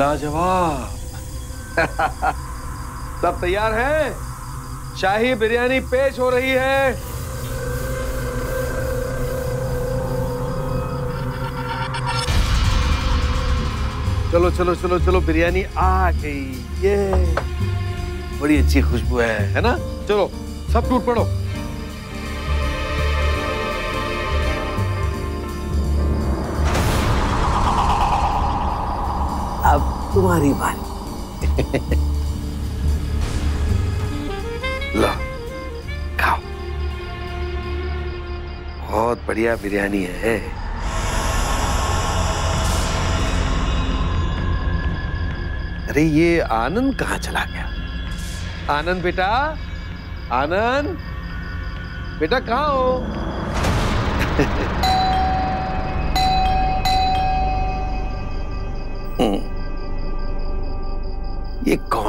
लाजवाब। सब तैयार है? शाही बिरयानी पेश हो रही है। चलो चलो चलो चलो, बिरयानी आ गई। ये। बड़ी अच्छी खुशबू है है ना? चलो, सब टूट पड़ो। तुम्हारी बारी लो, खाओ। बहुत बढ़िया बिरयानी है। अरे, ये आनंद कहाँ चला गया? आनंद बेटा आनंद। बेटा, कहाँ हो?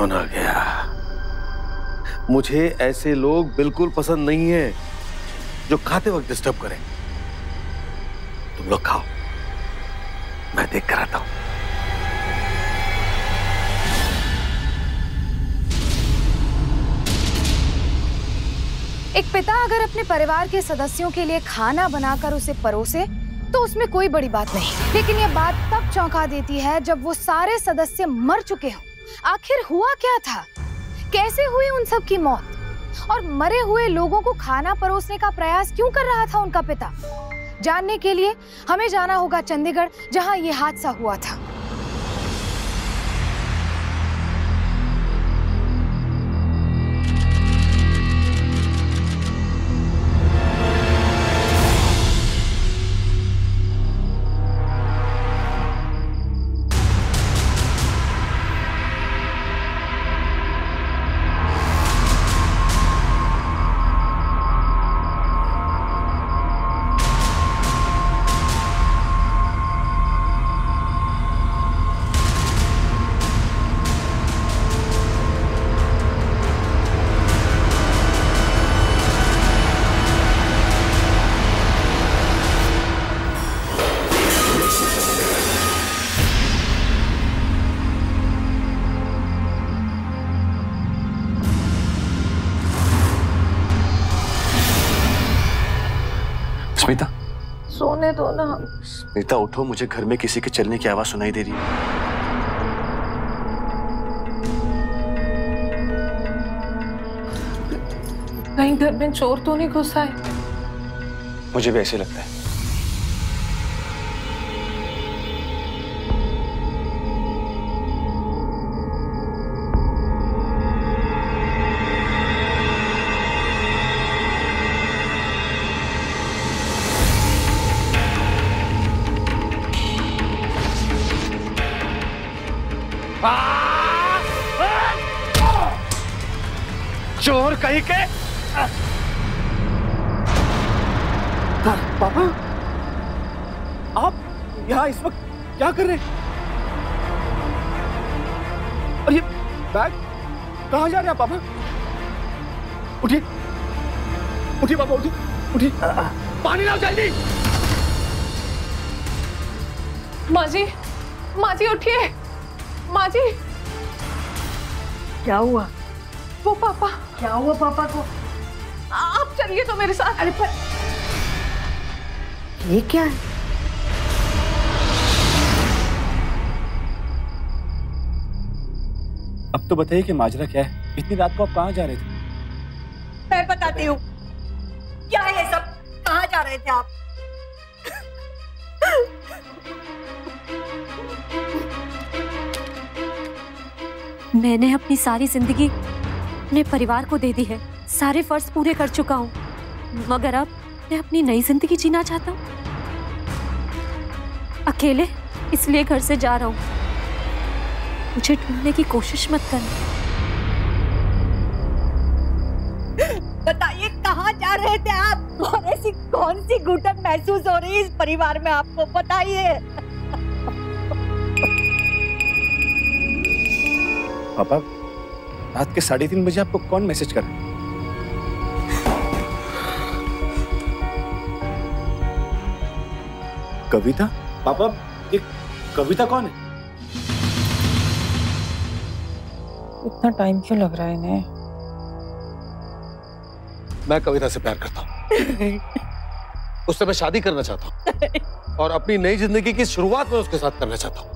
कौन आ गया। मुझे ऐसे लोग बिल्कुल पसंद नहीं है जो खाते वक्त डिस्टर्ब करें। तुम लोग खाओ। मैं देख कर आता हूँ। एक पिता अगर अपने परिवार के सदस्यों के लिए खाना बनाकर उसे परोसे तो उसमें कोई बड़ी बात नहीं। लेकिन ये बात तब चौंका देती है जब वो सारे सदस्य मर चुके हों। आखिर हुआ क्या था? कैसे हुई उन सब की मौत? और मरे हुए लोगों को खाना परोसने का प्रयास क्यों कर रहा था उनका पिता? जानने के लिए हमें जाना होगा चंडीगढ़, जहाँ ये हादसा हुआ था। स्मिता सोने दो ना। स्मिता उठो मुझे घर में किसी के चलने की आवाज़ सुनाई दे रही है। कहीं घर में चोर तो नहीं घुसा है। मुझे भी ऐसे लगता है। इस वक्त क्या कर रहे हैं? और ये बैग कहाँ जा रहे हैं पापा? उठिए। उठिए पापा उठिए। उठिए। पानी लाओ जल्दी। माँ जी माँ जी उठिए। माँ जी क्या हुआ? वो पापा। क्या हुआ पापा को? आप चलिए तो मेरे साथ। अरे पर ये क्या है? तो बताइए कि माजरा क्या है? इतनी रात को आप कहाँ जा रहे थे? मैं बताती हूँ। क्या है ये सब? कहाँ जा रहे थे आप? मैंने अपनी सारी ज़िंदगी अपने परिवार को दे दी है। सारे फ़र्ज़ पूरे कर चुका हूँ। मगर अब मैं अपनी नई ज़िंदगी जीना चाहता हूँ। अकेले इसलिए घर से जा रहा हूँ। मुझे ढूँढने की कोशिश मत करना बताइए कहाँ जा रहे थे आप? और ऐसी कौन सी घुटन महसूस हो रही है इस परिवार में आपको? बताइए। पापा रात के साढ़े तीन बजे आपको कौन मैसेज कर रहा है? कविता? पापा ये कविता कौन है? इतना टाइम क्यों लग रहा है इन्हें? मैं कविता से प्यार करता हूँ। उससे मैं शादी करना चाहता हूँ। और अपनी नई ज़िंदगी की शुरुआत में उसके साथ करना चाहता हूँ।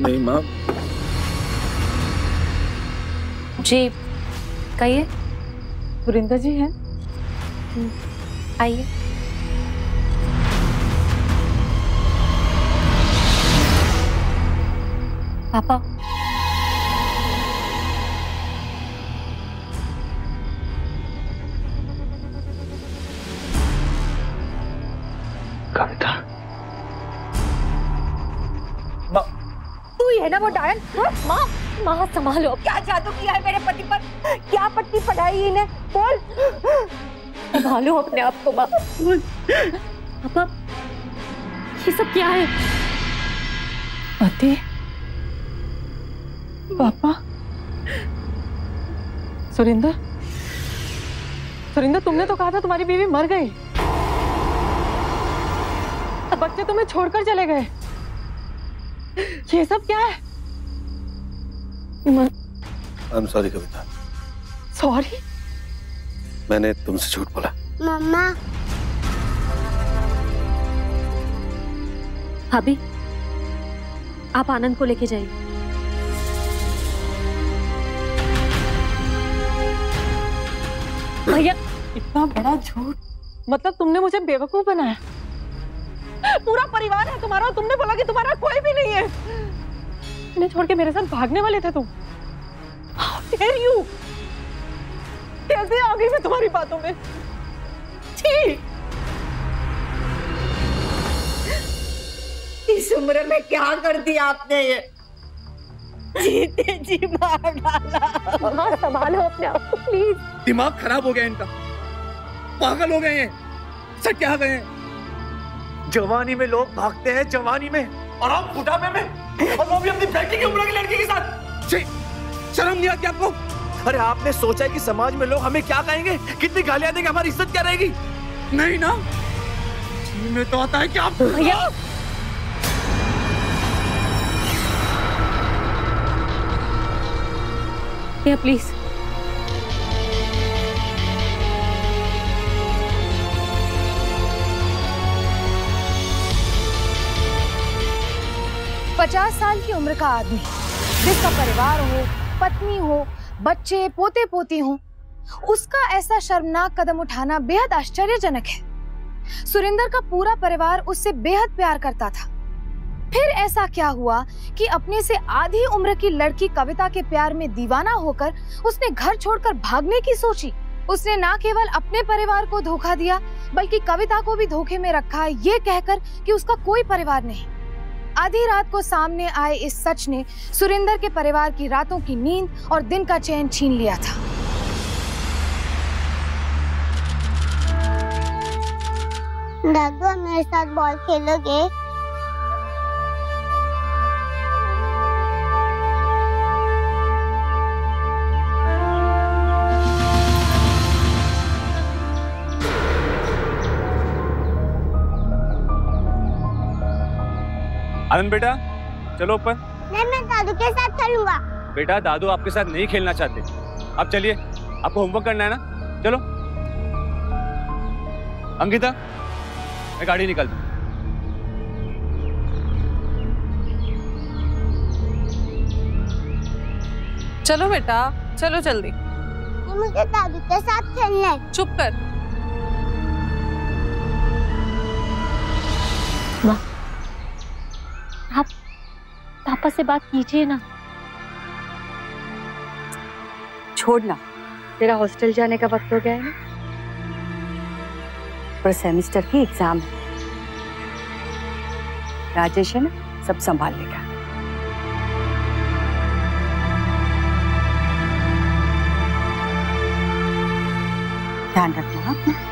नहीं माँ। जी कहिए। सुरिंदर जी हैं? आइए। पापा। कविता। तू ही है ना वो डायन? हाँ? माँ माँ संभालो। क्या जादू किया है मेरे पति पर? क्या पट्टी पढ़ाई इन्हें? बोल। संभालो अपने आप को पापा ये सब क्या है? पति पापा। सुरिंदर। सुरिंदर तुमने तो कहा था तुम्हारी बीवी मर गई। अब बच्चे तुम्हें छोड़कर चले गए। ये सब क्या है? I am sorry Kavita. Sorry मैंने तुमसे झूठ बोला। मम्मा। भाभी आप आनंद को लेके जाइए। भैया इतना बड़ा झूठ। मतलब तुमने मुझे बेवकूफ़ बनाया। पूरा परिवार है तुम्हारा और तुमने बोला कि तुम्हारा कोई भी नहीं है। इन्हें छोड़ के मेरे साथ भागने वाले थे तुम। How dare you? कैसे आ गई मैं तुम्हारी बातों में छी इस उम्र में क्या कर दिया आपने ये? जीते जी मार डाला। संभालो अपने आप को प्लीज़ दिमाग खराब हो गया इनका। पागल हो गए हैं। सट क्या गए हैं। जवानी में लोग भागते हैं, जवानी में। और आप बुढ़ापे में? और वो भी अपनी बेटी की उम्र की लड़की के साथ। शर्म नहीं आती आपको? अरे आपने सोचा है कि समाज में लोग हमें क्या कहेंगे? कितनी गालियाँ देंगे हमारी इज़्ज़त क्या रहेगी? नहीं ना। में तो आता है कि आप भैया। भैया प्लीज़ पचास साल की उम्र का आदमी। जिसका परिवार हो पत्नी हो बच्चे पोते पोती हो, उसका ऐसा शर्मनाक कदम उठाना बेहद आश्चर्यजनक है। सुरेंद्र का पूरा परिवार उससे बेहद प्यार करता था। फिर ऐसा क्या हुआ कि अपने से आधी उम्र की लड़की कविता के प्यार में दीवाना होकर उसने घर छोड़कर भागने की सोची? उसने ना केवल अपने परिवार को धोखा दिया, बल्कि कविता को भी धोखे में रखा, ये कहकर कि उसका कोई परिवार नहीं। आधी रात को सामने आए इस सच ने सुरेंद्र के परिवार की रातों की नींद और दिन का चैन छीन लिया था। मेरे साथ बॉल खेलोगे? आनंद बेटा चलो ऊपर। नहीं मैं दादू के साथ खेलूँगा बेटा दादू आपके साथ नहीं खेलना चाहते। अब चलिए आपको होमवर्क करना है ना? चलो। अंकिता मैं गाड़ी निकाल दूँ चलो बेटा चलो जल्दी। मुझे दादू के साथ खेलना है। चुप कर। पापा से बात कीजिए ना। छोड़ना। तेरा हॉस्टल जाने का वक्त हो गया है। पर सेमेस्टर की एग्ज़ाम है। राजेश है ना, सब संभाल लेगा। ध्यान रखना हाँ? अपना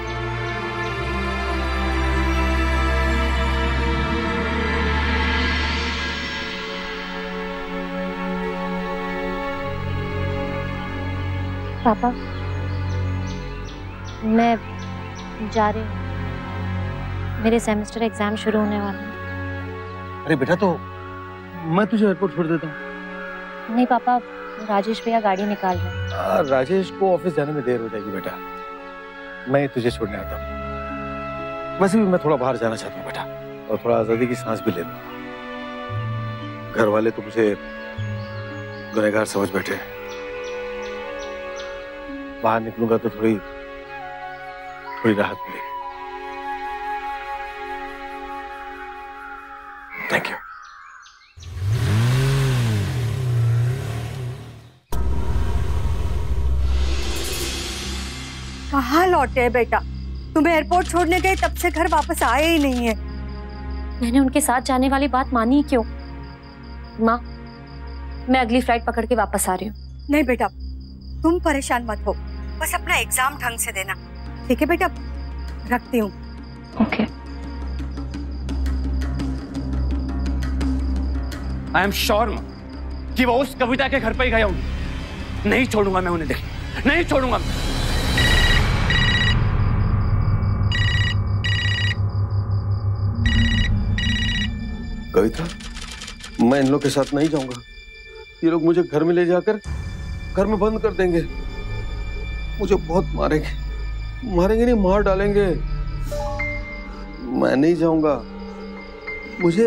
पापा। मैं जा रही हूँ। मेरे सेमेस्टर एग्ज़ाम शुरू होने वाले हैं। अरे बेटा तो मैं तुझे एयरपोर्ट छोड़ देता हूँ। नहीं पापा राजेश भैया गाड़ी निकाल रहे हैं। राजेश को ऑफ़िस जाने में देर हो जाएगी बेटा। मैं तुझे छोड़ने आता हूँ। वैसे भी मैं थोड़ा बाहर जाना चाहता हूँ बेटा और थोड़ा आज़ादी की सांस भी ले लूँ घर वाले तो मुझे गुनहगार समझ बैठे हैं। बाहर निकलूँगा तो थोड़ी थोड़ी राहत मिलेगी। थैंक यू कहाँ लौटे है बेटा? तुम्हें एयरपोर्ट छोड़ने गए तब से घर वापस आए ही नहीं है। मैंने उनके साथ जाने वाली बात मानी क्यों? माँ मैं अगली फ़्लाइट पकड़ के वापस आ रही हूँ। नहीं बेटा तुम परेशान मत हो। बस अपना एग्ज़ाम ढंग से देना। ठीक है बेटा? रखती हूँ। ओके आई एम श्योर कि वो उस कविता के घर पर ही गया हूँ। नहीं छोड़ूँगा मैं उन्हें देख। नहीं छोड़ूँगा कविता मैं इन लोग के साथ नहीं जाऊँगा। ये लोग मुझे घर में ले जाकर घर में बंद कर देंगे। मुझे बहुत मारेंगे। मारेंगे नहीं, मार डालेंगे। मैं नहीं जाऊँगा। मुझे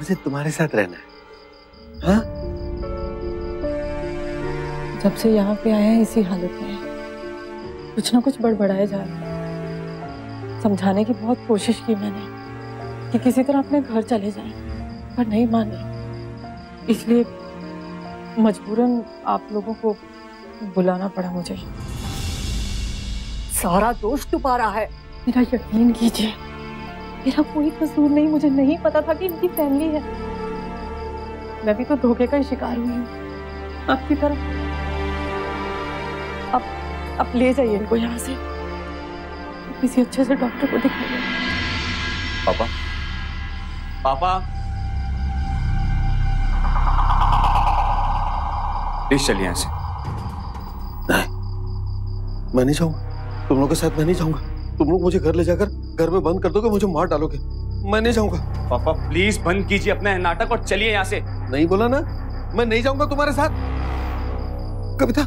मुझे तुम्हारे साथ रहना है। हाँ? जब से यहाँ पे आए हैं, इसी हालत में कुछ ना कुछ बड़बड़ाए जा रहे हैं। समझाने की बहुत कोशिश की मैंने कि किसी तरह अपने घर चले जाएँ, पर नहीं माने। इसलिए मजबूरन आप लोगों को बुलाना पड़ा मुझे। सारा दोष तुम्हारा है। मेरा यकीन कीजिए मेरा कोई कसूर नहीं मुझे नहीं पता था कि इनकी फैमिली है। मैं भी तो धोखे का ही शिकार हुई हूँ। आपकी तरफ़ अब अब ले जाइए इनको यहाँ से। किसी अच्छे से डॉक्टर को दिखाइए। पापा? पापा? प्लीज़ चलिए यहाँ से। नहीं मैं नहीं जाऊँगा। तुम लोग के साथ मैं नहीं जाऊँगा। तुम लोग मुझे घर ले जाकर घर में बंद कर दोगे मुझे मार डालोगे। मैं नहीं जाऊँगा। पापा प्लीज़ बंद कीजिए अपना नाटक और चलिए यहाँ से। नहीं बोला ना? मैं नहीं जाऊँगा तुम्हारे साथ। कविता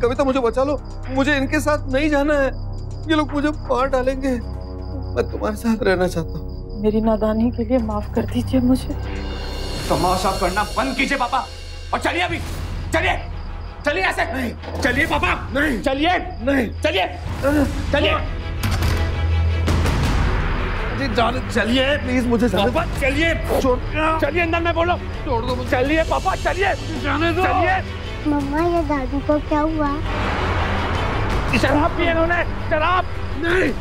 कविता मुझे बचा लो। मुझे इनके साथ नहीं जाना है। ये लोग मुझे मार डालेंगे। मैं तुम्हारे साथ रहना चाहता हूँ। मेरी नादानी के लिए माफ़ कर दीजिए मुझे। तमाशा करना बंद कीजिए पापा। और चलिए अभी। चलिए। चलिए ऐसे। नहीं। चलिए पापा। नहीं। चलिए। नहीं। चलिए। चलिए। जाने चलिए प्लीज़ मुझे पापा चलिए। चलिए अंदर में बोलो। छोड़ दो चलिए पापा चलिए। जाने दो। चलिए। मम्मा ये दादू को क्या हुआ? शराब पी इन्होंने। शराब। नहीं।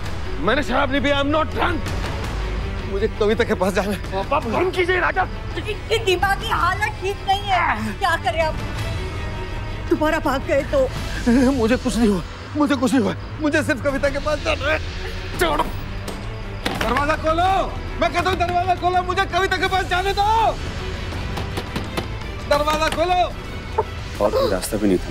मैंने शराब नहीं पिया। आई एम नॉट ड्रंक मुझे कविता के पास जाना है। पापा बंद कीजिए इनकी दिमागी हालत ठीक नहीं है। क्या करें अब तुम्हारा भाग गए तो? मुझे कुछ नहीं हुआ। मुझे कुछ नहीं हुआ। मुझे सिर्फ़ कविता के पास जाना है। छोड़ो। दरवाज़ा खोलो। मैं कहता हूँ दरवाज़ा खोलो। मुझे कविता के पास जाने दो। दरवाज़ा खोलो। और कोई रास्ता भी नहीं था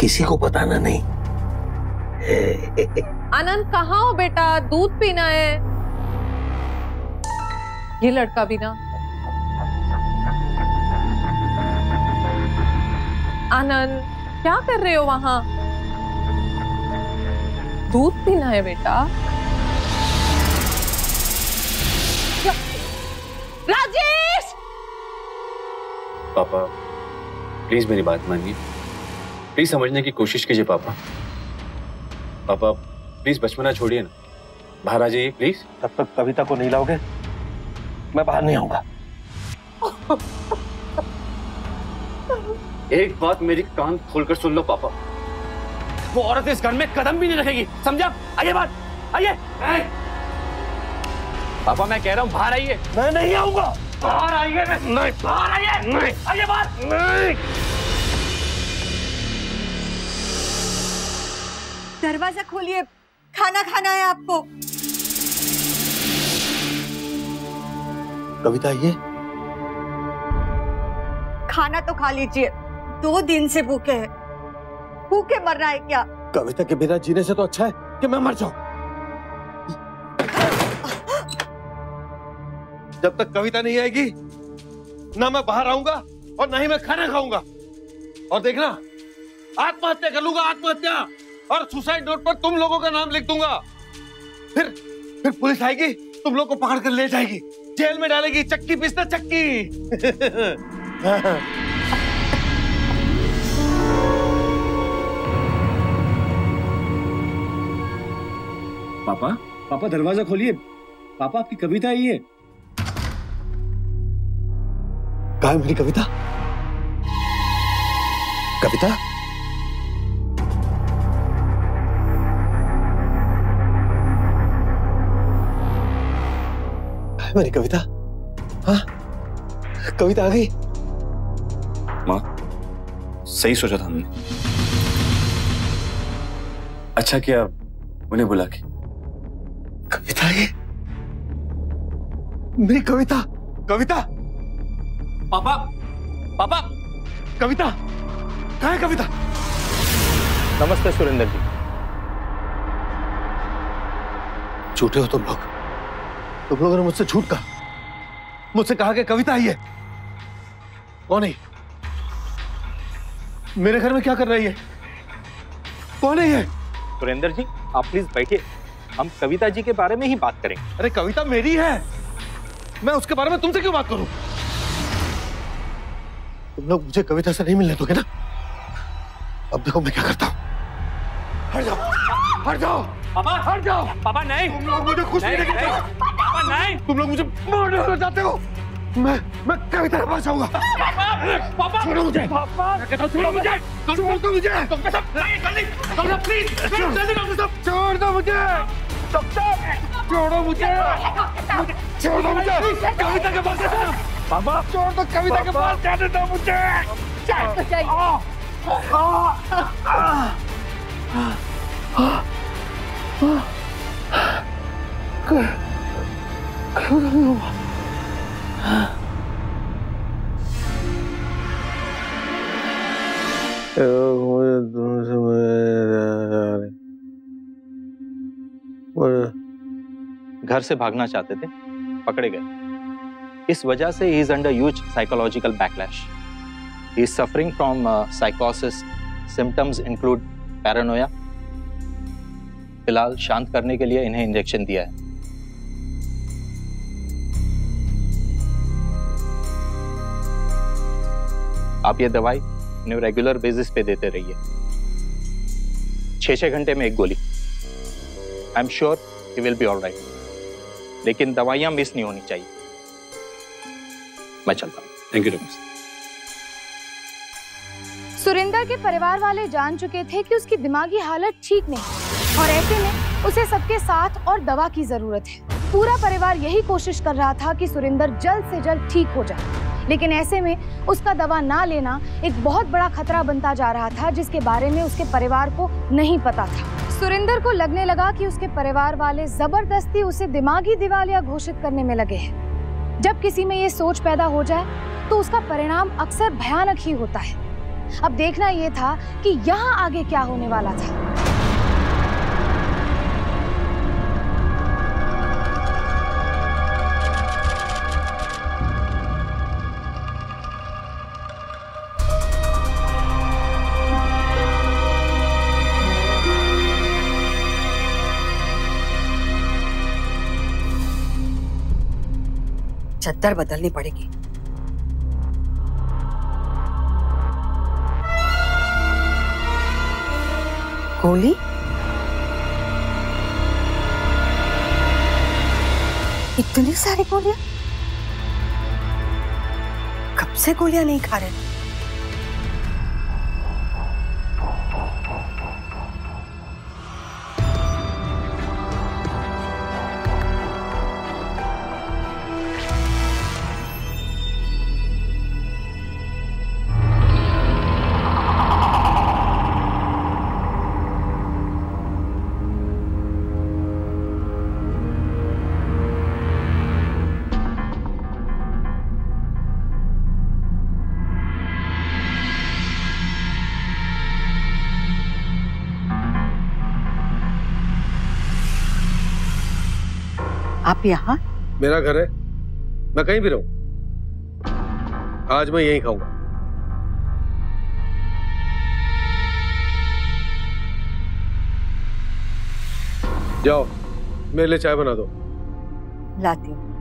किसी को बताना नहीं। आनंद कहाँ हो बेटा? दूध पीना है। ये लड़का भी ना। आनंद क्या कर रहे हो वहाँ? दूध पीना है बेटा। राजेश! पापा प्लीज़ मेरी बात मानिए। प्लीज़ समझने की कोशिश कीजिए पापा। पापा प्लीज़ बचपना छोड़िए ना। बाहर आ जाइए प्लीज़ तब तक कविता को नहीं लाओगे? मैं बाहर नहीं आऊँगा। एक बात मेरी कान खोलकर सुन लो पापा। वो औरत इस घर में कदम भी नहीं रखेगी समझा? आइए बात आइए। पापा मैं कह रहा हूँ बाहर आइए। मैं नहीं आऊँगा। बाहर आइए। नहीं। बाहर आइए। नहीं। आइए बाहर। नहीं। दरवाज़ा खोलिए। खाना खाना है आपको। कविता ये खाना तो खा लीजिए। दो दिन से भूखे हैं। भूखे मरना है क्या? कविता के बिना जीने से तो अच्छा है कि मैं मर जाऊँ। जब तक कविता नहीं आएगी, ना मैं बाहर आऊँगा और ना ही मैं खाना खाऊँगा। और देखना, आत्महत्या कर लूँगा, आत्महत्या। और सुसाइड नोट पर तुम लोगों का नाम लिख दूँगा। फिर फिर पुलिस आएगी, तुम लोग को पकड़ कर ले जाएगी। जेल में डालेगी, चक्की पिस्ता चक्की। पापा पापा, दरवाज़ा खोलिए। पापा, आपकी कविता आई है। कहा है मेरी कविता? कविता? कहा है मेरी कविता? हाँ? कविता आ गई। माँ सही सोचा था हमने। अच्छा किया उन्हें बुला के। कविता ये? मेरी कविता? कविता? पापा पापा। कविता कहा है कविता? नमस्ते सुरेंद्र जी। झूठे हो तुम लोग। तुम लोगों ने मुझसे झूठ कहा। मुझसे कहा कि कविता आई है। कौन है मेरे घर में क्या कर रही है? कौन है ये? सुरेंद्र जी आप प्लीज़ बैठिए। हम कविता जी के बारे में ही बात करेंगे। अरे कविता मेरी है। मैं उसके बारे में तुमसे क्यों बात करूँ? तुम लोग मुझे कविता से नहीं मिलने दोगे ना? अब देखो मैं क्या करता हूँ। हट जाओ हट जाओ पापा हट जाओ। पापा नहीं। तुम लोग मुझे खुश नहीं नहीं, नहीं, पापा नहीं। तुम लोग मुझे मारने चाहते हो। मैं मैं कविता के पास जाऊँगा। पापा छोड़ो मुझे। पापा। छोड़ो मुझे। छोड़ दो मुझे। डॉक्टर साहब नहीं जल्दी डॉक्टर साहब प्लीज़ प्लीज़ जल्दी डॉक्टर साहब छोड़ दो मुझे। डॉक्टर छोड़ो मुझे। छोड़ दो मुझे। कविता के पास बाबा। छोड़ दो कविता के पास जाने दो मुझे। मुझे घर से भागना चाहते थे पकड़े गए। इस वजह से he is under huge psychological backlash he is suffering from साइकोसिस symptoms include paranoia फ़िलहाल शांत करने के लिए इन्हें इंजेक्शन दिया है। आप ये दवाई इन्हें रेगुलर बेसिस पे देते रहिए। छह छह घंटे में एक गोली। I am sure you will be all right लेकिन दवाइयाँ मिस नहीं होनी चाहिए। मैं चलता हूँ। थैंक यू डॉक्टर सुरिंदर के परिवार वाले जान चुके थे कि उसकी दिमागी हालत ठीक नहीं और ऐसे में उसे सबके साथ और दवा की ज़रूरत है। पूरा परिवार यही कोशिश कर रहा था कि सुरिंदर जल्द से जल्द ठीक हो जाए। लेकिन ऐसे में उसका दवा ना लेना एक बहुत बड़ा खतरा बनता जा रहा था जिसके बारे में उसके परिवार को नहीं पता था। सुरिंदर को लगने लगा कि उसके परिवार वाले ज़बरदस्ती उसे दिमागी दिवालिया घोषित करने में लगे हैं। जब किसी में ये सोच पैदा हो जाए तो उसका परिणाम अक्सर भयानक ही होता है। अब देखना ये था कि यहाँ आगे क्या होने वाला था। चद्दर बदलनी पड़ेगी। गोली? इतनी सारी गोलियाँ? कब से गोलियाँ नहीं खा रहे? आप यहाँ? मेरा घर है। मैं कहीं भी रहूँ। आज मैं यहीं खाऊँगा। जाओ मेरे लिए चाय बना दो। लाती हूँ।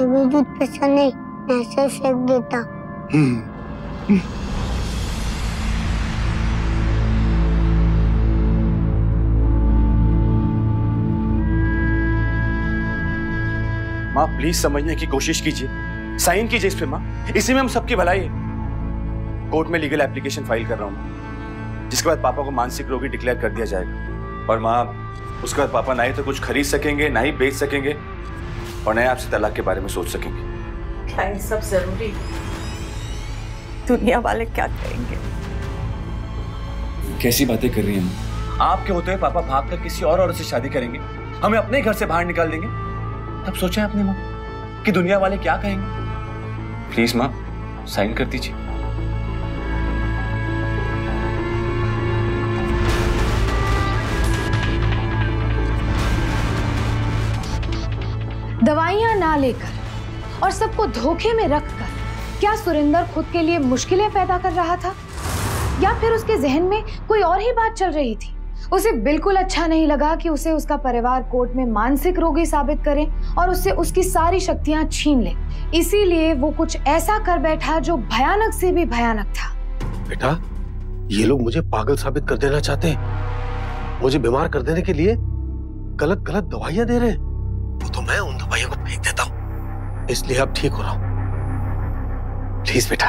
मुझे भी दूध पसंद नहीं मैं ऐसे फेंक देता। माँ प्लीज़ समझने की कोशिश कीजिए। साइन कीजिए इस पे, माँ। इसी में हम सबकी भलाई है। कोर्ट में लीगल एप्लीकेशन फ़ाइल कर रहा हूँ जिसके बाद पापा को मानसिक रोगी डिक्लेयर कर दिया जाएगा। और माँ, उसके बाद पापा ना ही तो कुछ खरीद सकेंगे, ना ही बेच सकेंगे। और नया आपसे तलाक के बारे में सोच सकेंगे। क्या ये सब ज़रूरी दुनिया वाले क्या कहेंगे? कैसी बातें कर रही हैं? आपके होते हुए पापा भागकर किसी और औरत से शादी करेंगे? हमें अपने घर से बाहर निकाल देंगे? तब सोचा है अपने माँ कि दुनिया वाले क्या कहेंगे? प्लीज़ माँ साइन कर दीजिए। लेकर और सबको धोखे में रखकर क्या सुरेंद्र खुद के लिए मुश्किलें पैदा कर रहा था? या फिर उसके जहन में कोई और ही बात चल रही थी? उसे बिल्कुल अच्छा नहीं लगा कि उसे उसका परिवार कोर्ट में मानसिक रोगी साबित करे और उससे उसकी सारी शक्तियाँ छीन ले। इसीलिए वो कुछ ऐसा कर बैठा जो भयानक से भी भयानक था। बेटा, ये लोग मुझे पागल साबित कर देना चाहते हैं। मुझे बीमार कर देने के लिए गलत गलत दवाइयाँ दे रहे हैं। वो तो मैं उन इसलिए अब ठीक हो रहा हूँ। प्लीज़ बेटा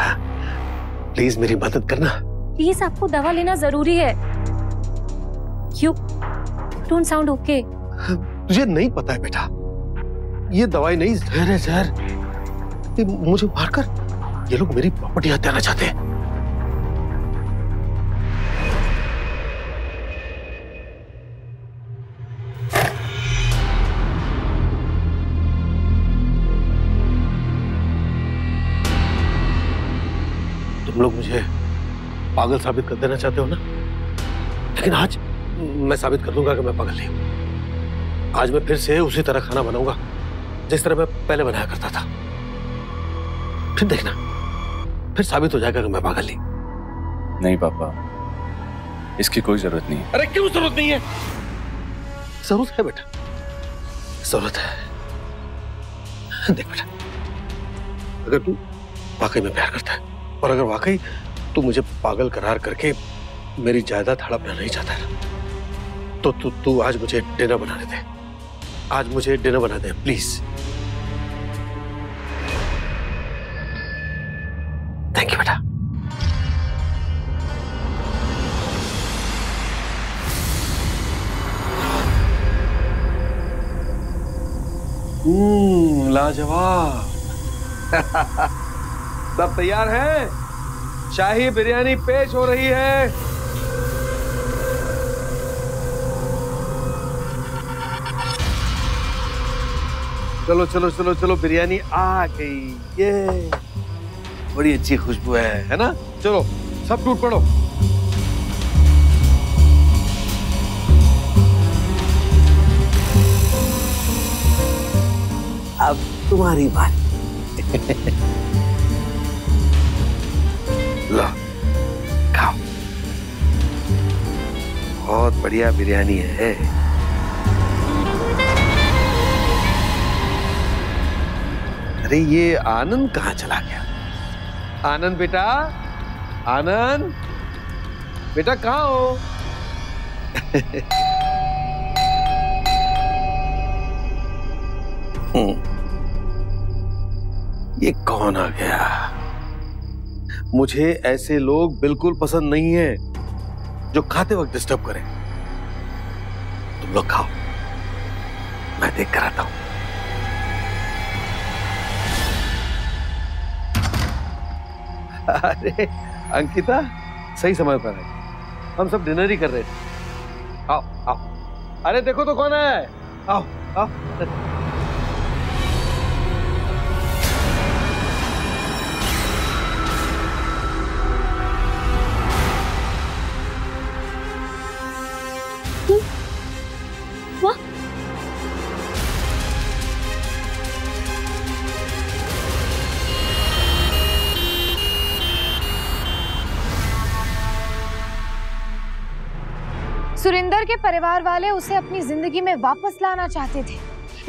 प्लीज़ मेरी मदद करना। प्लीज़ आपको दवा लेना ज़रूरी है। यू डोंट साउंड ओके तुझे नहीं पता है बेटा। ये दवाई नहीं जहर है जहर। मुझे मारकर ये लोग मेरी प्रॉपर्टी हत्या हत्याना चाहते। हैं तुम लोग मुझे पागल साबित कर देना चाहते हो ना? लेकिन आज मैं साबित कर दूँगा कि मैं पागल नहीं हूँ। आज मैं फिर से उसी तरह खाना बनाऊँगा जिस तरह मैं पहले बनाया करता था। फिर देखना फिर साबित हो जाएगा कि मैं पागल नहीं। नहीं पापा। इसकी कोई ज़रूरत नहीं है। अरे क्यों ज़रूरत नहीं है? ज़रूरत है बेटा। ज़रूरत है। देख बेटा अगर तू वाकई में प्यार करता है और अगर वाकई तू मुझे पागल करार करके मेरी जायदाद हड़पना नहीं चाहता है तो तू तू आज मुझे डिनर बनाने दे। आज मुझे डिनर बना दे, प्लीज़। थैंक यू बेटा। हम्म लाजवाब। सब तैयार हैं? शाही बिरयानी पेश हो रही है। चलो चलो चलो चलो, बिरयानी आ गई। ये बड़ी अच्छी खुशबू है है ना? चलो, सब टूट पड़ो। अब तुम्हारी बात बहुत बढ़िया बिरयानी है। अरे, ये आनंद कहाँ चला गया? आनंद बेटा आनंद, बेटा कहाँ हो? ये कौन आ गया? मुझे ऐसे लोग बिल्कुल पसंद नहीं है। जो खाते वक्त डिस्टर्ब करे। तुम लोग खाओ। मैं देख कर आता हूँ। अरे, अंकिता, सही समय पर है। हम सब डिनर ही कर रहे थे। आओ आओ। अरे, देखो तो कौन है। आओ आओ। परिवार वाले उसे अपनी ज़िंदगी में वापस लाना चाहते थे,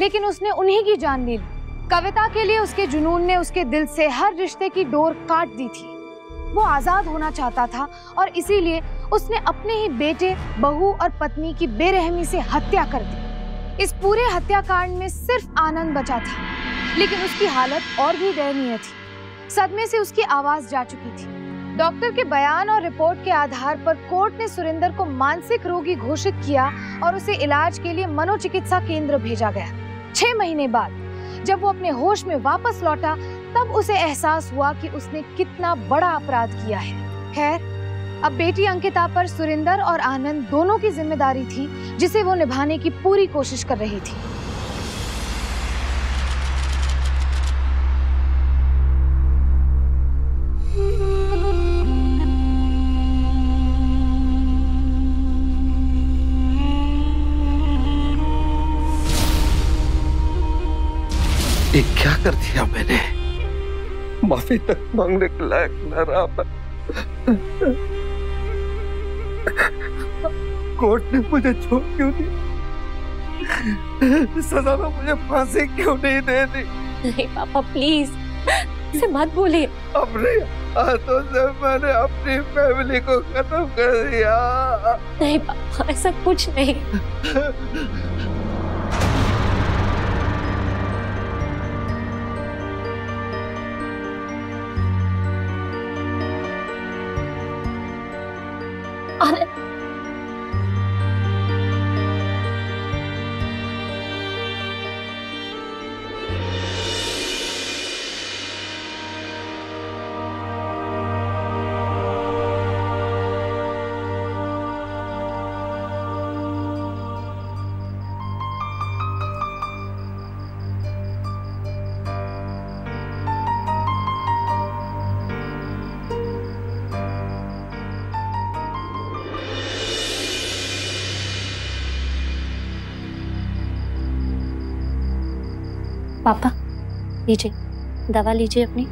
लेकिन उसने उन्हीं की जान ले। ली कविता के लिए उसके जुनून ने उसके दिल से हर रिश्ते की डोर काट दी थी। वो आज़ाद होना चाहता था और इसीलिए उसने अपने ही बेटे, बहू और पत्नी की बेरहमी से हत्या कर दी। इस पूरे हत्याकांड में सिर्फ़ आनंद बचा था, लेकिन उसकी हालत और भी दयनीय थी। सदमे से उसकी आवाज़ जा चुकी थी। डॉक्टर के बयान और रिपोर्ट के आधार पर कोर्ट ने सुरेंदर को मानसिक रोगी घोषित किया और उसे इलाज के लिए मनोचिकित्सा केंद्र भेजा गया। छह महीने बाद, जब वो अपने होश में वापस लौटा, तब उसे एहसास हुआ कि उसने कितना बड़ा अपराध किया है। खैर, अब बेटी अंकिता पर सुरिंदर और आनंद दोनों की ज़िम्मेदारी थी, जिसे वो निभाने की पूरी कोशिश कर रही थी। ये क्या कर दिया मैंने? माफ़ी तक मांगने के लायक न रहा मैं। कोर्ट ने मुझे छोड़ क्यों दी सजा में मुझे फांसी क्यों नहीं दे दी नहीं पापा प्लीज़ इसे मत बोलिए। अपने हाथों से मैंने अपनी फैमिली को खत्म कर दिया। नहीं पापा ऐसा कुछ नहीं। लीजिए। दवा लीजिए अपनी।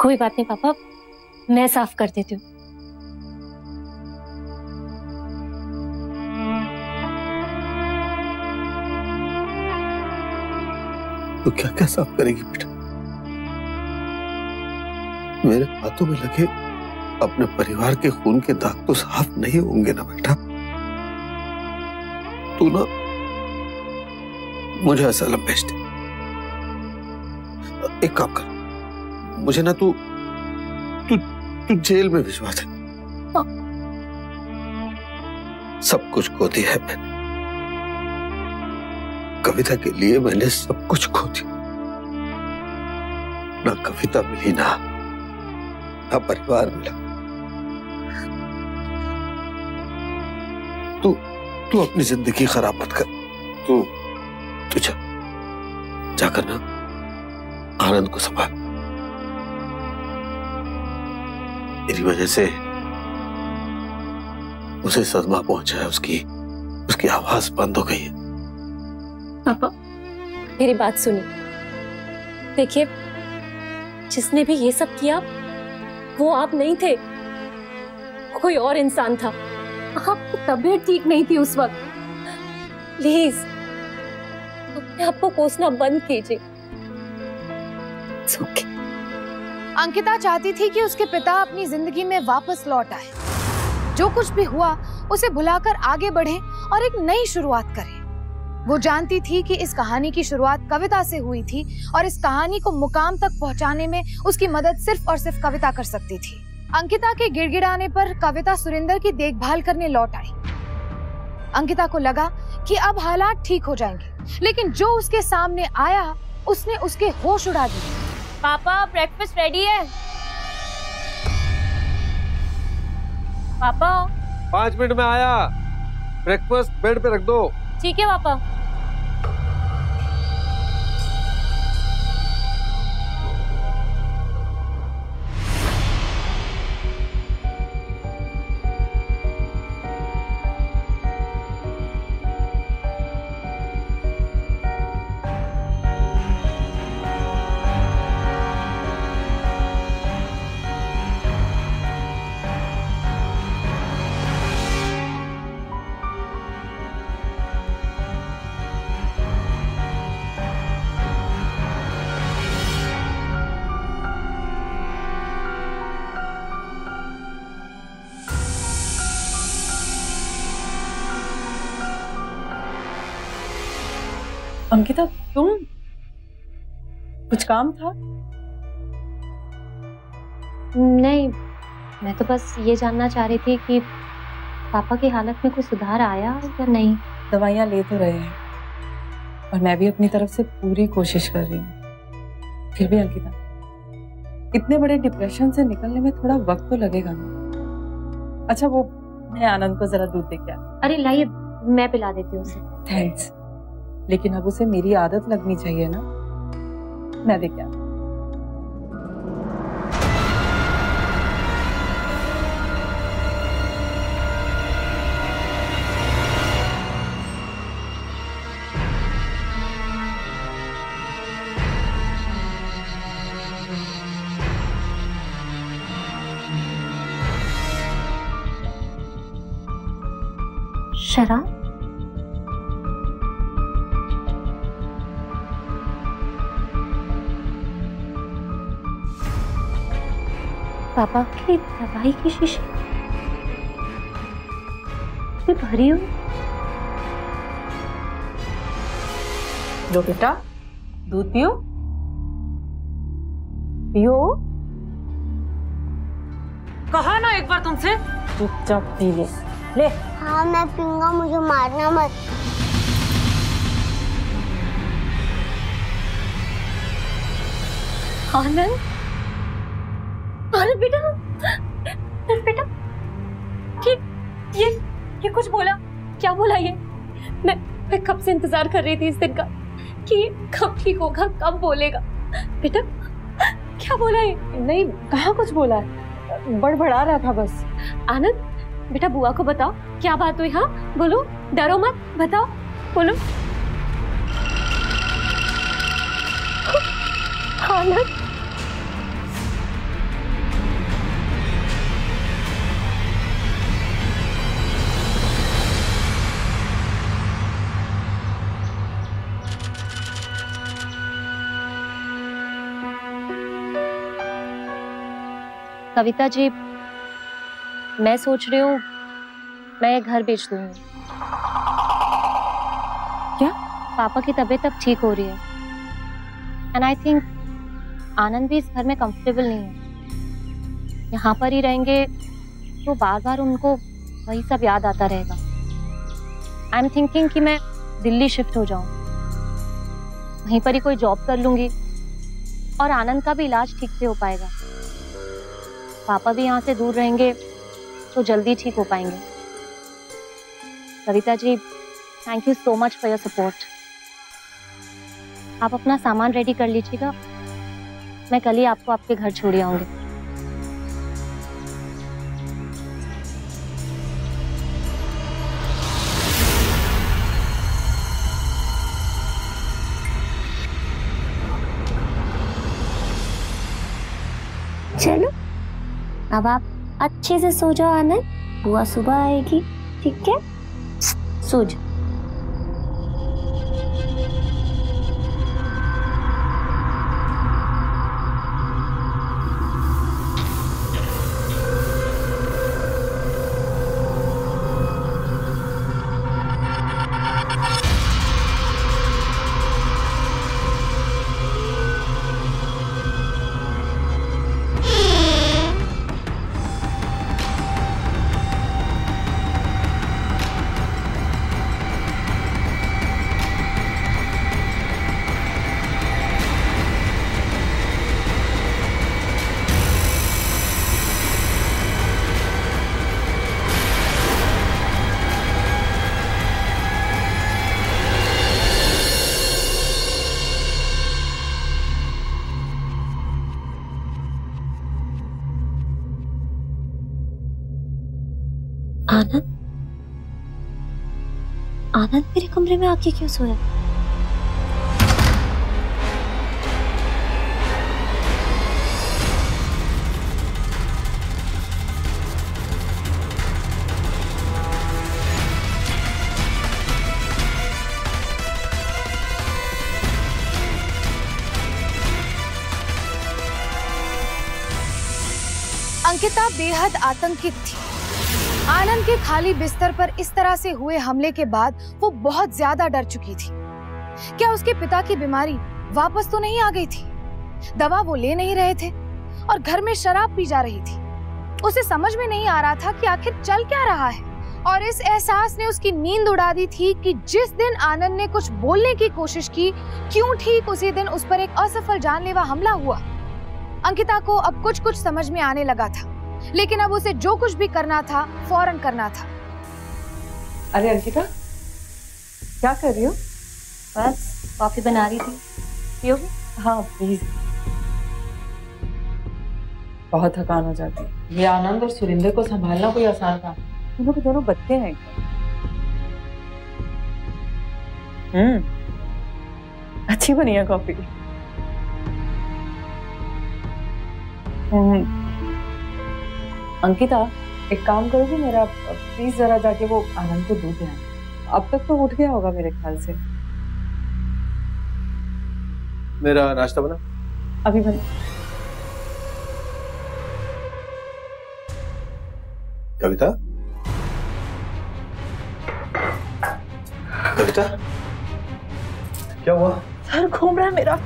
कोई बात नहीं पापा मैं साफ़ कर देती हूँ। तो क्या क्या साफ़ करेगी बेटा? मेरे हाथों में लगे अपने परिवार के खून के दाग तो साफ़ नहीं होंगे ना बेटा। तू ना मुझे असलम भेज दे एक काम कर मुझे ना तू तू तू जेल में भिजवा दे। सब कुछ खो दिया है। मैंने कविता के लिए मैंने सब कुछ खो दिया। ना कविता मिली, ना ना परिवार मिला। तू तू अपनी ज़िंदगी खराब मत कर। तू तू जा। जाकर ना आनंद को संभाल। मेरी वजह से उसे सदमा पहुँचा है, उसकी उसकी आवाज़ बंद हो गई है। पापा। मेरी बात सुनिए। देखिए, जिसने भी ये सब किया, वो आप नहीं थे। कोई और इंसान था। आपकी तबीयत ठीक नहीं थी उस वक्त। प्लीज़, अपने आप को कोसना बंद कीजिए। ओके अंकिता चाहती थी कि उसके पिता अपनी ज़िंदगी में वापस लौट आए। जो कुछ भी हुआ, उसे भुलाकर आगे बढ़े और एक नई शुरुआत करें। वो जानती थी कि इस कहानी की शुरुआत कविता से हुई थी और इस कहानी को मुकाम तक पहुँचाने में उसकी मदद सिर्फ़ और सिर्फ़ कविता कर सकती थी। अंकिता के गिड़गिड़ाने पर कविता सुरेंद्र की देखभाल करने लौट आई। अंकिता को लगा कि अब हालात ठीक हो जाएँगे लेकिन जो उसके सामने आया उसने उसके होश उड़ा दिए। पापा ब्रेकफास्ट रेडी है। पापा। पाँच मिनट में आया। ब्रेकफास्ट बेड पे रख दो। ठीक है पापा। अंकिता तुम कुछ काम था? नहीं मैं तो बस ये जानना चाह रही थी कि पापा की हालत में कुछ सुधार आया या नहीं। दवाइयाँ ले तो रहे हैं। और मैं भी अपनी तरफ़ से पूरी कोशिश कर रही हूँ। फिर भी अंकिता इतने बड़े डिप्रेशन से निकलने में थोड़ा वक्त तो लगेगा ना। अच्छा वो मैं आनंद को जरा दूध दे के आ अरे लाइए मैं पिला देती हूँ उसे। थैंक्स लेकिन अब उसे मेरी आदत लगनी चाहिए ना? मैं भी के की दवाई की शीशी। ये भरी हुई लो बेटा दूध पियो। पियो। कहा ना एक बार तुमसे? चुपचाप पी ले। ले। हाँ मैं पीऊँगा मुझे मारना मत। आनंद? आनंद बेटा कब से इंतज़ार कर रही थी इस दिन का, कि कब ठीक होगा, कब बोलेगा। बेटा, क्या बोला ये? नहीं, कहाँ कुछ बोला है? बड़बड़ा रहा था बस। आनंद, बेटा बुआ को बताओ, क्या बात हुई हाँ? बोलो, डरो मत, बताओ, बोलो। आनंद कविता जी मैं सोच रही हूँ मैं ये घर बेच दूँगी। क्या? पापा की तबीयत अब ठीक हो रही है। एंड आई थिंक आनंद भी इस घर में कंफर्टेबल नहीं है। यहाँ पर ही रहेंगे तो बार बार उनको वही सब याद आता रहेगा। आई एम थिंकिंग कि मैं दिल्ली शिफ्ट हो जाऊँ। वहीं पर ही कोई जॉब कर लूँगी और आनंद का भी इलाज ठीक से हो पाएगा। पापा भी यहाँ से दूर रहेंगे तो जल्दी ठीक हो पाएँगे। Kavita ji thank you so much for your support आप अपना सामान रेडी कर लीजिएगा। मैं कल ही आपको आपके घर छोड़ आऊँगी। अब आप अच्छे से सो जाओ आनंद। बुआ सुबह आएगी ठीक है? सो जाओ आनंद मेरे कमरे में आके क्यों सोया? अंकिता बेहद आतंकित थी। आनंद के खाली बिस्तर पर इस तरह से हुए हमले के बाद वो बहुत ज़्यादा डर चुकी थी। क्या उसके पिता की बीमारी वापस तो नहीं आ गई थी? दवा वो ले नहीं रहे थे और घर में शराब पी जा रही थी। उसे समझ में नहीं आ रहा था कि आखिर चल क्या रहा है। और इस एहसास ने उसकी नींद उड़ा दी थी कि जिस दिन आनंद ने कुछ बोलने की कोशिश की, क्यों ठीक उसी दिन उस पर एक असफल जानलेवा हमला हुआ? अंकिता को अब कुछ कुछ समझ में आने लगा था। लेकिन अब उसे जो कुछ भी करना था फ़ौरन करना था। अरे अंकिता क्या कर रही हो? बस कॉफ़ी बना रही थी। पियोगे? हाँ प्लीज़ बहुत थकान हो जाती है। ये आनंद और सुरिंदर को संभालना कोई आसान काम नहीं। दोनों दोनों बच्चे हैं। हम्म। अच्छी बनी है कॉफ़ी। हम्म, अंकिता एक काम करोगी मेरा प्लीज़ जरा जाके वो आनंद को दूध देना अब तक तो उठ गया होगा मेरे ख्याल से। मेरा नाश्ता बना? अभी बना कविता? कविता? क्या हुआ? सर घूम रहा है मेरा।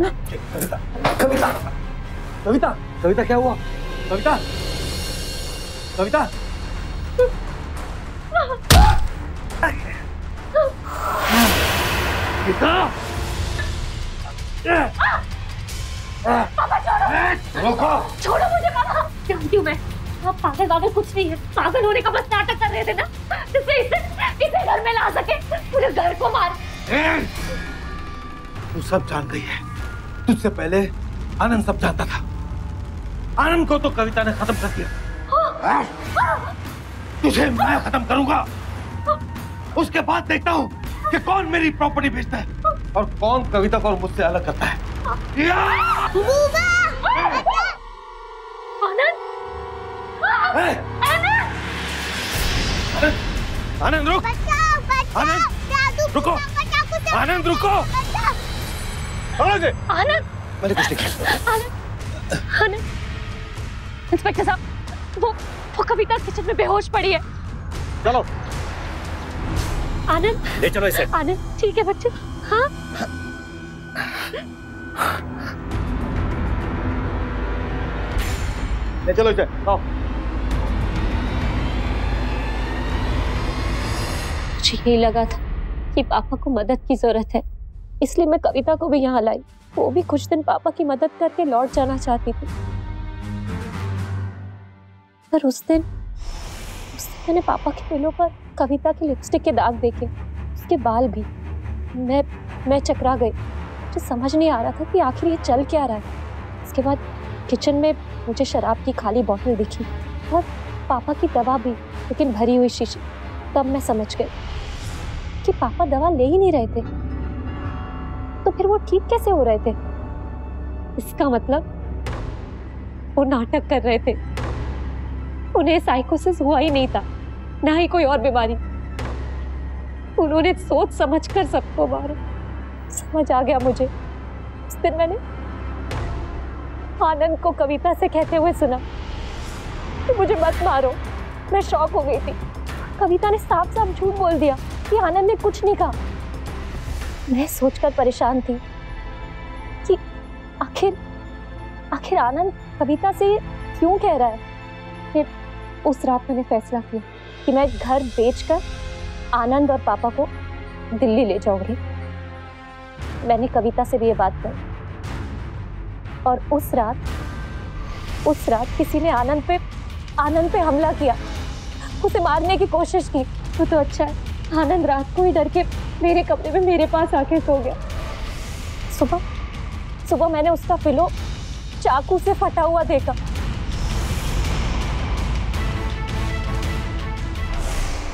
कविता कविता कविता कविता क्या हुआ? कविता? कविता। कविता रोको। छोड़ो मुझे पापा जानती हूँ मैं। आप पागल वागल कुछ नहीं है। पागल होने का बस नाटक कर रहे थे ना? जिससे इसे इसे घर में ला सके। पूरे घर को मार। तू सब जान गई है। तुझसे पहले आनंद सब जानता था। आनंद को तो कविता ने खत्म कर दिया। तुझे मैं खत्म करूँगा। उसके बाद देखता हूँ कि कौन मेरी प्रॉपर्टी बेचता है और कौन कविता को मुझसे अलग करता है। आनंद? रुक। आनंद रुको। आनंद रुको। आनंद आनंद? मैंने कुछ नहीं किया। आनंद? आनंद? इंस्पेक्टर साहब वो वो कविता किचन में बेहोश पड़ी है। चलो। आनंद? ले चलो इसे। आनंद ठीक है बच्चे। हाँ? ले चलो इसे आओ मुझे यही लगा था कि पापा को मदद की ज़रूरत है। इसलिए मैं कविता को भी यहाँ लाई। वो भी कुछ दिन पापा की मदद करके लौट जाना चाहती थी। पर उस दिन उस दिन मैंने पापा के पिलों पर कविता की लिपस्टिक के दाग देखे, उसके बाल भी, मैं मैं चकरा गई। मुझे समझ नहीं आ रहा था कि आखिर ये चल क्या रहा है। इसके बाद किचन में मुझे शराब की खाली बोतल दिखी और पापा की दवा भी, लेकिन भरी हुई शीशी। तब मैं समझ गई कि पापा दवा ले ही नहीं रहे थे। तो फिर वो ठीक कैसे हो रहे थे? इसका मतलब वो नाटक कर रहे थे। उन्हें साइकोसिस हुआ ही नहीं था, ना ही कोई और बीमारी। उन्होंने सोच समझ कर सबको मारा। समझ आ गया मुझे। उस दिन मैंने आनंद को कविता से कहते हुए सुना। कि मुझे मत मारो, मैं शॉक हो गई थी। कविता ने साफ़ साफ़ झूठ बोल दिया कि आनंद ने कुछ नहीं कहा। मैं सोचकर परेशान थी कि आखिर आखिर आनंद कविता से क्यों कह रहा है? उस रात मैंने फैसला किया कि मैं घर बेचकर आनंद और पापा को दिल्ली ले जाऊँगी। मैंने कविता से भी ये बात कही। और उस रात उस रात किसी ने आनंद पे आनंद पे हमला किया। उसे मारने की कोशिश की। वो तो अच्छा है। आनंद रात को ही डर के मेरे कमरे में मेरे पास आके सो गया। सुबह सुबह मैंने उसका पिलो चाकू से फटा हुआ देखा।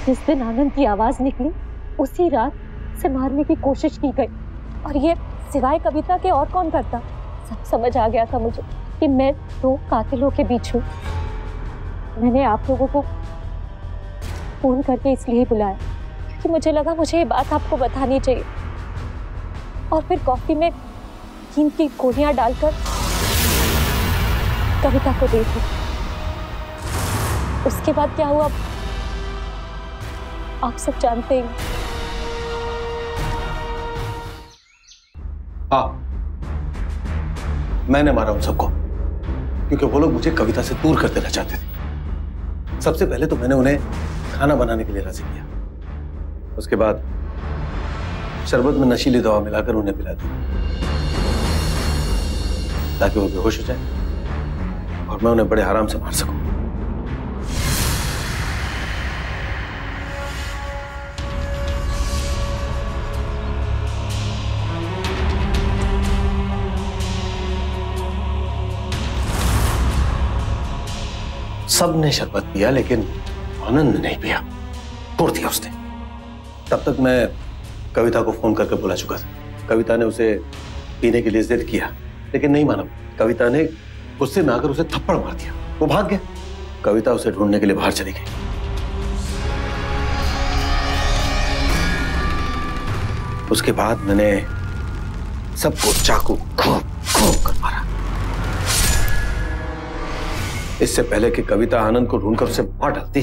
जिस दिन आनंद की आवाज़ निकली, उसी रात से मारने की कोशिश की गई। और ये सिवाय कविता के और कौन करता? सब समझ आ गया था मुझे कि मैं दो कातिलों के बीच हूँ। मैंने आप लोगों को फ़ोन करके इसलिए बुलाया क्योंकि मुझे लगा मुझे ये बात आपको बतानी चाहिए। और फिर कॉफ़ी में नींद की गोलियाँ डालकर कविता को दे दी उसके बाद क्या हुआ? आप सब जानते हैं। हाँ। मैंने मारा उन सबको, क्योंकि वो लोग मुझे कविता से दूर कर देना चाहते थे। सबसे पहले तो मैंने उन्हें खाना बनाने के लिए राज़ी किया। उसके बाद शरबत में नशीली दवा मिलाकर उन्हें पिला दी ताकि वो बेहोश हो जाए और मैं उन्हें बड़े आराम से मार सकूँ। सबने शरबत पिया, लेकिन आनंद नहीं पिया। तोड़ दिया उसने। तब तक मैं कविता को फ़ोन करके बुला चुका था। कविता ने उसे पीने के लिए जिद किया, लेकिन नहीं माना। कविता ने गुस्से में आकर उसे थप्पड़ मार दिया। वो भाग गया। कविता उसे ढूँढने के लिए बाहर चली गई। उसके बाद मैंने सबको चाकू, खूब खूब कर मारा इससे पहले कि कविता आनंद को ढूंढकर उसे मार डालती,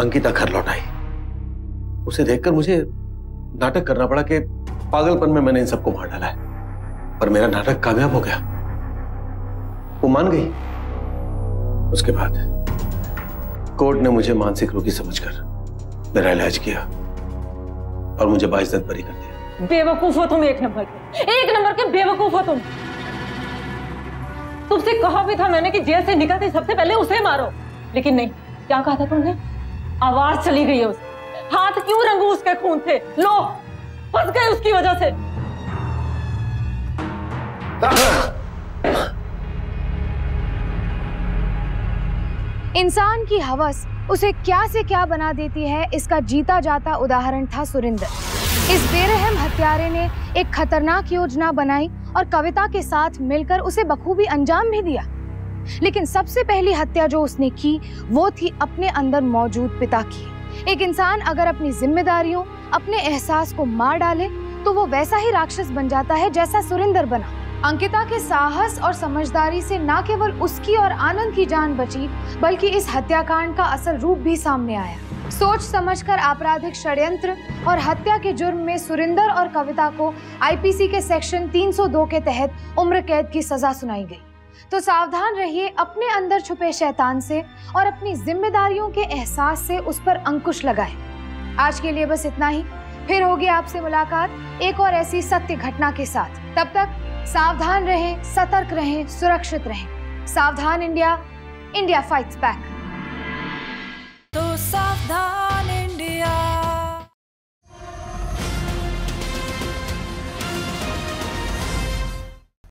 अंकिता घर लौट आई। उसे देखकर मुझे नाटक करना पड़ा कि पागलपन में मैंने इन सबको मार डाला है, पर मेरा नाटक कामयाब हो गया। वो मान गई। उसके बाद कोर्ट ने मुझे मानसिक रोगी समझकर मेरा इलाज किया और मुझे दिन बरी कर दिया बेवकूफ़ हो तुम एक नंबर के, एक नंबर के बेवकूफ़ हो तुम। तुमसे कहा भी था मैंने कि जेल से निकलते सबसे पहले उसे मारो। लेकिन नहीं, क्या कहा था तुमने? आवाज़ चली गई है उसे। हाथ क्यों रंगू उसके खून थे लो, फंस गए उसकी वजह से। इंसान की हवस उसे क्या से क्या बना देती है, इसका जीता जाता उदाहरण था सुरिंदर। इस बेरहम हत्यारे ने एक खतरनाक योजना बनाई और कविता के साथ मिलकर उसे बखूबी अंजाम भी दिया। लेकिन सबसे पहली हत्या जो उसने की, वो थी अपने अंदर मौजूद पिता की। एक इंसान अगर अपनी जिम्मेदारियों, अपने एहसास को मार डाले तो वो वैसा ही राक्षस बन जाता है जैसा सुरिंदर बना। अंकिता के साहस और समझदारी से न केवल उसकी और आनंद की जान बची, बल्कि इस हत्याकांड का असल रूप भी सामने आया। सोच समझकर आपराधिक षड्यंत्र और हत्या के जुर्म में सुरिंदर और कविता को आईपीसी के सेक्शन 302 के तहत उम्र कैद की सजा सुनाई गई। तो सावधान रहिए, अपने अंदर छुपे शैतान से और अपनी जिम्मेदारियों के एहसास से उस पर अंकुश लगाए। आज के लिए बस इतना ही। फिर होगी आपसे मुलाकात एक और ऐसी सत्य घटना के साथ। तब तक सावधान रहें, सतर्क रहें, सुरक्षित रहें। सावधान India India fights back. solve the